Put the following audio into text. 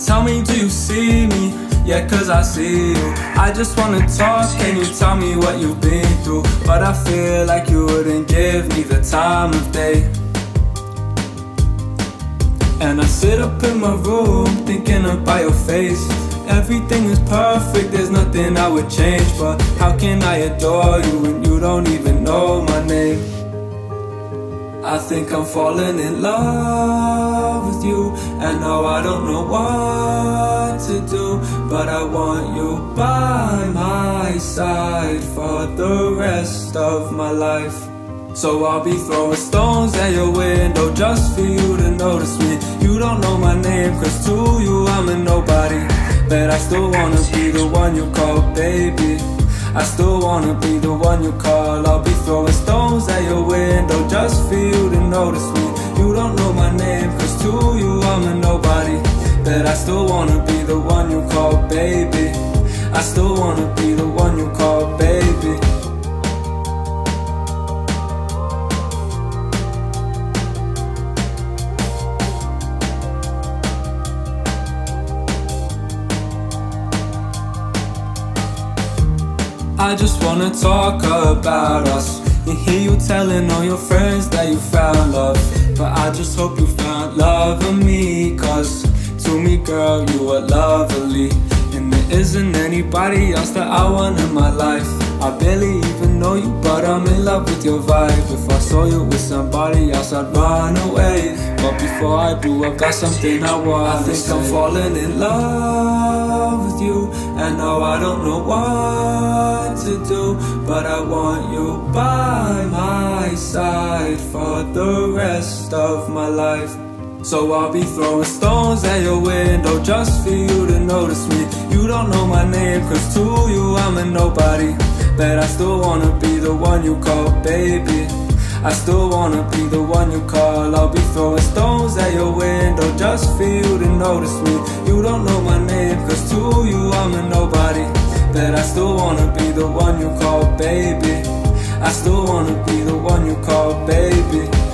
tell me, do you see me? Yeah, cause I see you I just wanna talk, can you tell me what you've been through? But I feel like you wouldn't give me the time of day And I sit up in my room, thinking about your face Everything is perfect, there's nothing I would change But how can I adore you when you don't even know my name? I think I'm falling in love with you. And no, I don't know what to do But I want you by my side For the rest of my life. So I'll be throwing stones at your window Just for you to notice me. You don't know my name Cause to you I'm a nobody. But I still wanna be the one you call baby. I still wanna be the one you call. I'll be throwing stones notice me. You don't know my name Cause to you I'm a nobody. But I still wanna be the one you call baby. I still wanna be the one you call baby. I just wanna talk about us And hear you telling all your friends that you found love. But I just hope you found love in me Cause to me girl you are lovely. And there isn't anybody else that I want in my life. I barely even know you but I'm in love with your vibe. If I saw you with somebody else I'd run away. But before I do I've got something I want I think I'm falling in love with you And no I don't know what to do But I want you by my side For the rest of my life. So I'll be throwing stones at your window just for you to notice me. You don't know my name cause to you I'm a nobody. But I still wanna be the one you call baby I still wanna be the one you call. I'll be throwing stones at your window. Just for you to notice me. You don't know my name cause to you I'm a nobody. But I still wanna be the one you call baby. I still wanna be the one you call baby